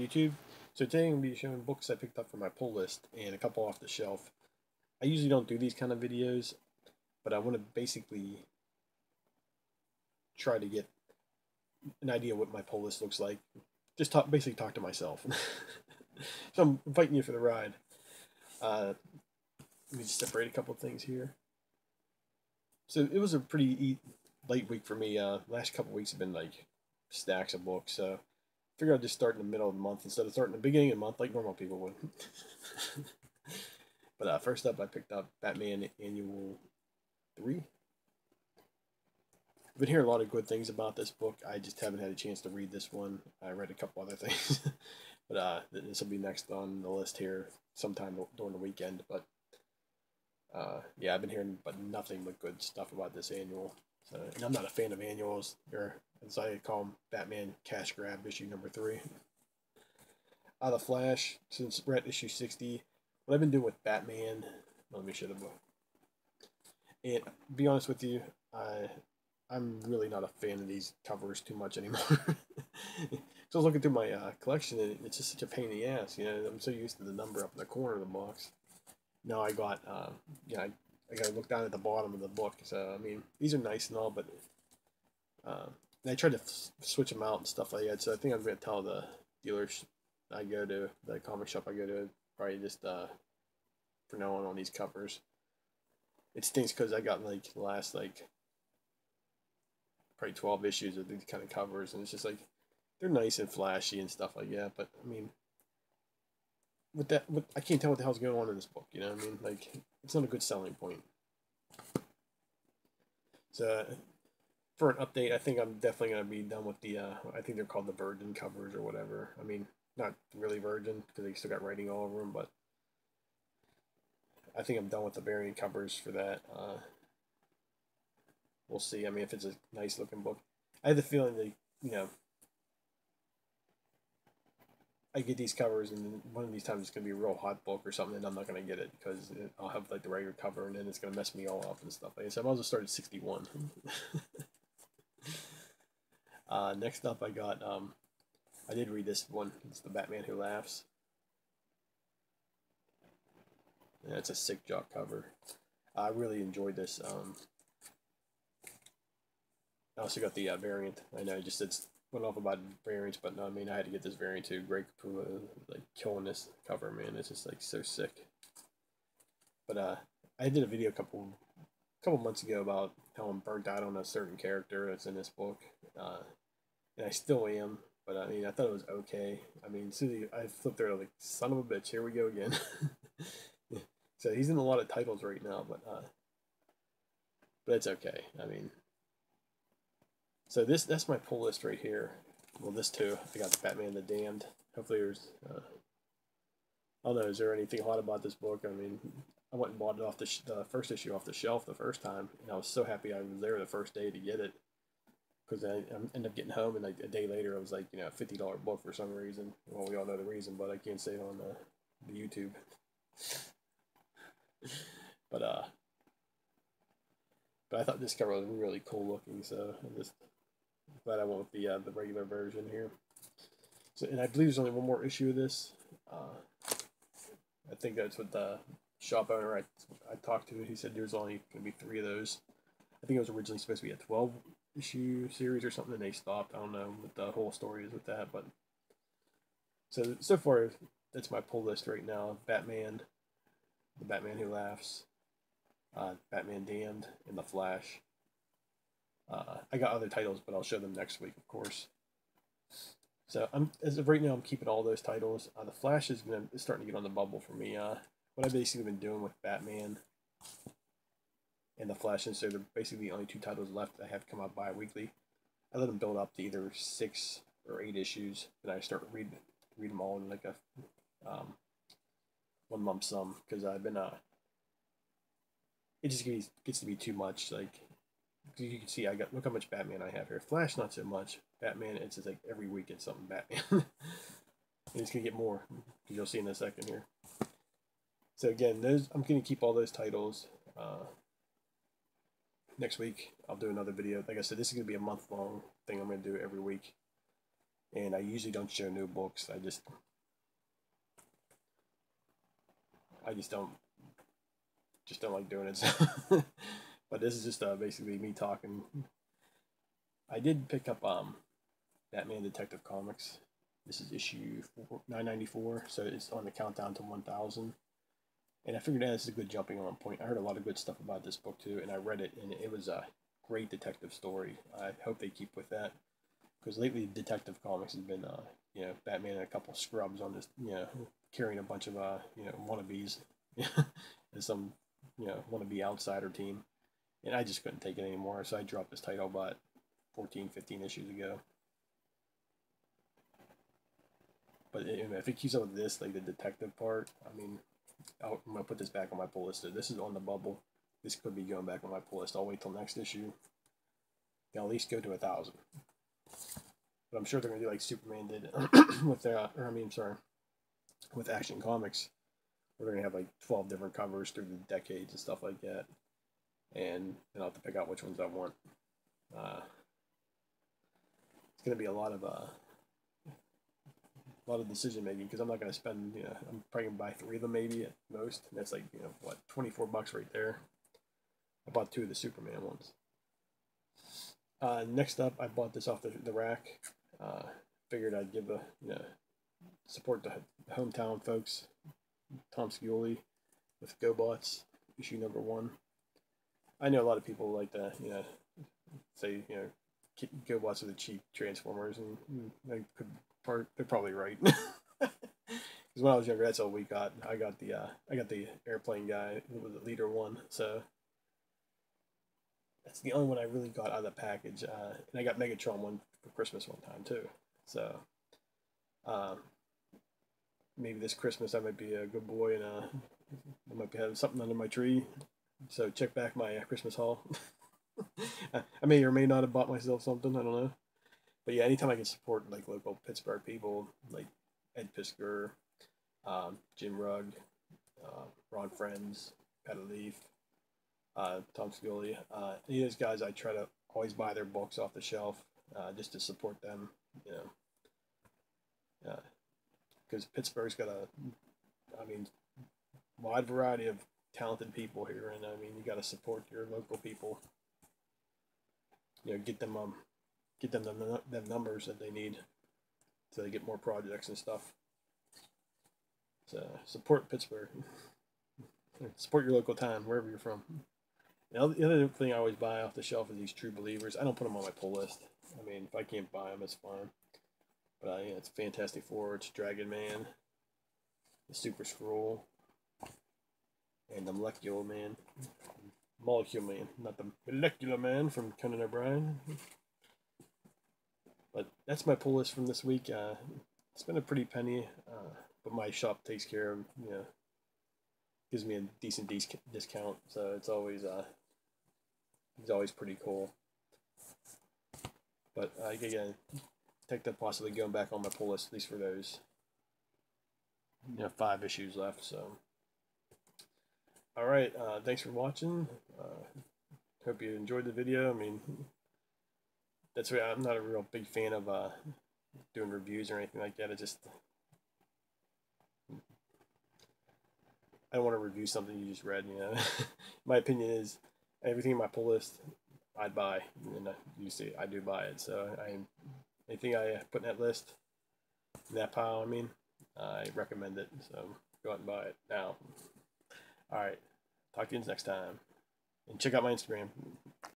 YouTube. So today I'm going to be showing books I picked up from my pull list and a couple off the shelf. I usually don't do these kind of videos, but I want to basically try to get an idea what my pull list looks like. Just talk, basically talk to myself. so I'm inviting you for the ride. Uh, let me just separate a couple things here. So it was a pretty late week for me. Uh, last couple weeks have been like stacks of books. So figure I'd just start in the middle of the month instead of starting the beginning of the month like normal people would. but uh, first up, I picked up Batman Annual 3. I've been hearing a lot of good things about this book. I just haven't had a chance to read this one. I read a couple other things. but uh, this will be next on the list here sometime during the weekend. But uh, yeah, I've been hearing but nothing but good stuff about this annual. So, and I'm not a fan of annuals. They're as I call them, Batman Cash Grab issue number three. Uh, the Flash, since we're at issue 60, what I've been doing with Batman, let me show the book. And be honest with you, I, I'm really not a fan of these covers too much anymore. so I was looking through my uh, collection, and it's just such a pain in the ass. You know, I'm so used to the number up in the corner of the box. Now I got, uh, know, I, I got to look down at the bottom of the book. So I mean, these are nice and all, but uh, I tried to switch them out and stuff like that. So I think I'm gonna tell the dealers I go to, the comic shop I go to, probably just uh, for now on these covers. It stinks because I got like the last like probably twelve issues of these kind of covers, and it's just like they're nice and flashy and stuff like that. But I mean, with that, with, I can't tell what the hell's going on in this book. You know what I mean? Like it's not a good selling point. So for an update, I think I'm definitely gonna be done with the. Uh, I think they're called the Virgin covers or whatever. I mean, not really Virgin because they still got writing all over them, but I think I'm done with the variant covers for that. Uh, we'll see. I mean, if it's a nice looking book, I have the feeling that you know. I get these covers, and one of these times it's gonna be a real hot book or something, and I'm not gonna get it because I'll have like the regular cover, and then it's gonna mess me all up and stuff. Like I said, I might as well start at 61. Uh, next up, I got, um, I did read this one. It's The Batman Who Laughs. Yeah, it's a sick jock cover. I really enjoyed this. Um, I also got the uh, variant. I know I just did, went off about variants, but no, I mean, I had to get this variant too. Greg Capullo, like, killing this cover, man. It's just, like, so sick. But, uh, I did a video a couple couple months ago about how I'm burnt out on a certain character that's in this book. Uh, and I still am. But I mean, I thought it was okay. I mean, soon I flipped through like, son of a bitch, here we go again. so he's in a lot of titles right now, but uh, but it's okay. I mean, so this that's my pull list right here. Well, this too. I got Batman the Damned. Hopefully, there's. Uh, I don't know. Is there anything hot about this book? I mean, I went and bought it off the, the first issue off the shelf the first time, and I was so happy I was there the first day to get it because I, I ended up getting home and like a day later it was like you know a fifty dollar book for some reason. Well, we all know the reason, but I can't say it on the, the YouTube. but uh, but I thought this cover was really cool looking, so I'm just glad I went with the uh, the regular version here. So, and I believe there's only one more issue of this. Uh, I think that's what the shop owner I, I talked to. He said there's only going to be three of those. I think it was originally supposed to be a 12 issue series or something, and they stopped. I don't know what the whole story is with that, but so so far that's my pull list right now. Batman, the Batman Who Laughs, uh, Batman Damned, and the Flash. Uh, I got other titles, but I'll show them next week, of course. So I'm as of right now, I'm keeping all those titles. Uh, the Flash is gonna is starting to get on the bubble for me. Uh, what I've basically been doing with Batman and the Flash, and so they're basically the only two titles left that have come out bi-weekly. I let them build up to either six or eight issues, and I start read read them all in like a um, one lump sum because I've been uh it just gets gets to be too much. Like you can see, I got look how much Batman I have here. Flash, not so much. Batman, it's just like every week it's something Batman. and it's gonna get more because you'll see in a second here. So again, those I'm gonna keep all those titles. Uh, next week I'll do another video. Like I said, this is gonna be a month long thing. I'm gonna do every week. and I usually don't show new books. I just I just don't just don't like doing it. but this is just uh, basically me talking. I did pick up um Batman Detective Comics. This is issue 994, so it's on the countdown to 1,000. And I figured that this is a good jumping on point. I heard a lot of good stuff about this book too, and I read it, and it was a great detective story. I hope they keep with that because lately detective comics has been, uh, you know, Batman and a couple scrubs on this, you know, carrying a bunch of, uh, you know, wannabes and some, you know, wannabe outsider team, and I just couldn't take it anymore, so I dropped this title about 14, 15 issues ago. But if it keeps up with this, like the detective part, I mean, i am gonna put this back on my pull list. This is on the bubble. This could be going back on my pull list. I'll wait till next issue. They'll at least go to a thousand. But I'm sure they're gonna do like Superman did with their, or I mean, sorry, with Action Comics, they're gonna have like 12 different covers through the decades and stuff like that. And I'll have to pick out which ones I want. Uh, it's gonna be a lot of uh, a lot of decision making because I'm not going to spend, you know, I'm probably going to buy three of them maybe at most. And that's like, you know, what, 24 bucks right there. I bought two of the Superman ones. Uh, next up, I bought this off the, the rack. Uh, figured I'd give a, you know, support the hometown folks. Tom Scioli with GoBots, issue number one. I know a lot of people like to, you know, say, you know, GoBots are the cheap Transformers, and they could part. They're probably right. Because when I was younger, that's all we got. I got the uh, I got the airplane guy was the leader one. So that's the only one I really got out of the package. Uh, and I got Megatron one for Christmas one time too. So um, maybe this Christmas I might be a good boy and uh, I might be having something under my tree. So check back my uh, Christmas haul. I may or may not have bought myself something. I don't know but yeah, anytime I can support like local Pittsburgh people, like Ed Piskor, um, Jim Rugg, uh, Ron Frenz, Pat Leaf, uh, Tom Scioli, uh, any of those guys, I try to always buy their books off the shelf uh, just to support them. You know, because Pittsburgh's got a, I mean, wide variety of talented people here, and I mean, you got to support your local people. You know, get them um, get them the, the numbers that they need so they get more projects and stuff. So support Pittsburgh. support your local town wherever you're from. Now, the other thing I always buy off the shelf is these true believers. I don't put them on my pull list. I mean, if I can't buy them, it's fine. But uh, yeah, it's Fantastic Four, it's Dragon Man, the Super Skrull, and the Molecular Man. Molecule Man, not the Molecular Man from Conan O'Brien. But that's my pull list from this week. Uh, it's been a pretty penny, uh, but my shop takes care of you know gives me a decent discount, so it's always uh it's always pretty cool. But uh, again, take that possibly going back on my pull list at least for those. You know, five issues left. So, all right. Uh, thanks for watching. Uh, hope you enjoyed the video. I mean, that's why I'm not a real big fan of uh, doing reviews or anything like that. I just I don't want to review something you just read. You know, my opinion is everything in my pull list I'd buy, and you see I do buy it. So I anything I put in that list, in that pile, I mean, I recommend it. So go out and buy it now. All right, talk to you next time, and check out my Instagram.